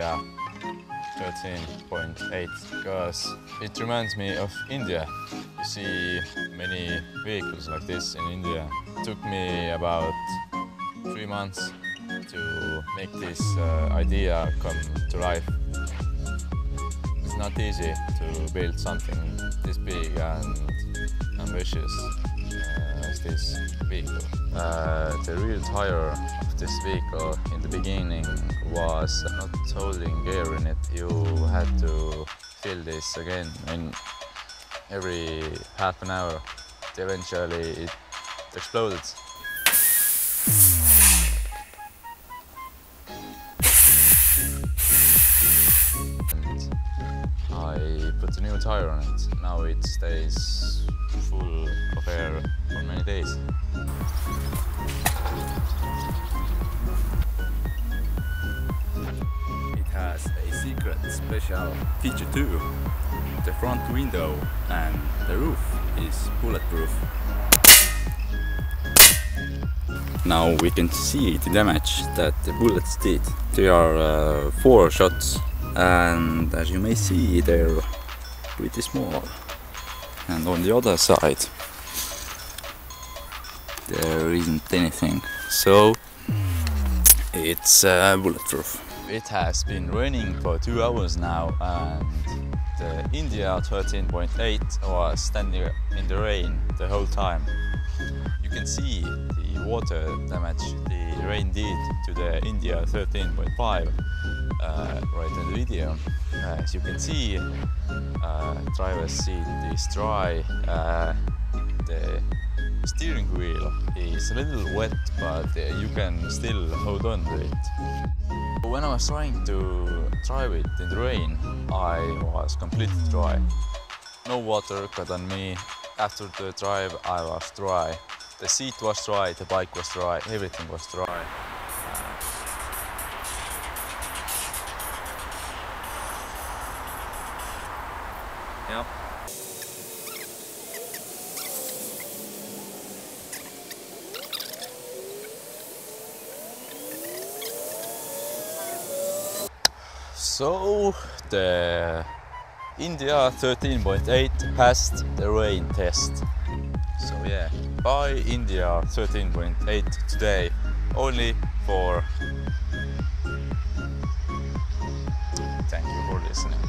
13.8 because it reminds me of India. You see many vehicles like this in India. It took me about three months to make this uh, idea come to life. It's not easy to build something this big and ambitious uh, this vehicle. Uh, the real tire of this vehicle in the beginning was not holding gear in it. You had to fill this again in every half an hour. Eventually it exploded. I put a new tire on it. Now it stays full of air days. It has a secret special feature too. The front window and the roof is bulletproof. Now we can see the damage that the bullets did. There are uh, four shots and as you may see they're pretty small. And on the other side there isn't anything. So it's uh, bulletproof. It has been raining for two hours now and the India 13.8 was standing in the rain the whole time. You can see the water damage the rain did to the India 13.5 uh, right in the video. As you can see, uh, driver's seat is dry. Uh, the steering wheel is a little wet, but uh, you can still hold on to it. When I was trying to drive it in the rain, I was completely dry. No water got on me. After the drive, I was dry. The seat was dry, the bike was dry, everything was dry. Yep. So the India 13.8 passed the rain test. So yeah, buy India 13.8 today only for. Thank you for listening.